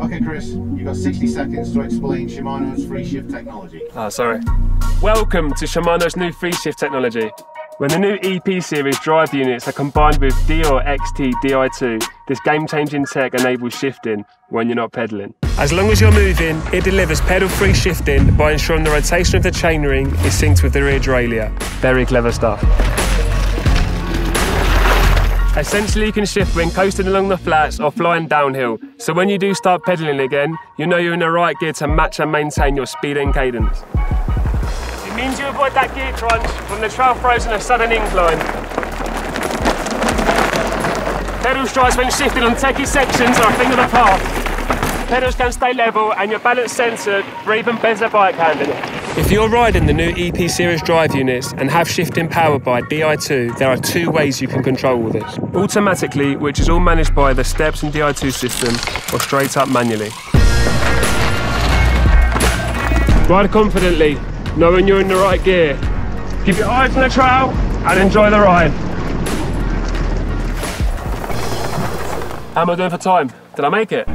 Okay, Chris, you've got 60 seconds to explain Shimano's free shift technology. Ah, sorry. Welcome to Shimano's new free shift technology. When the new EP series drive units are combined with Deore XT Di2, this game-changing tech enables shifting when you're not pedaling. As long as you're moving, it delivers pedal-free shifting by ensuring the rotation of the chainring is synced with the rear derailleur. Very clever stuff. Essentially, you can shift when coasting along the flats or flying downhill. So when you do start pedaling again, you know you're in the right gear to match and maintain your speed and cadence. It means you avoid that gear crunch when the trail throws in a sudden incline. Pedal strikes when shifting on techie sections are a thing of the past. Pedals can stay level and your balance censored for even better bike handling. If you're riding the new EP Series drive units and have shifting powered by Di2, there are two ways you can control all this. Automatically, which is all managed by the STEPS and Di2 system, or straight up manually. Ride confidently, knowing you're in the right gear. Keep your eyes on the trail and enjoy the ride. How am I doing for time? Did I make it?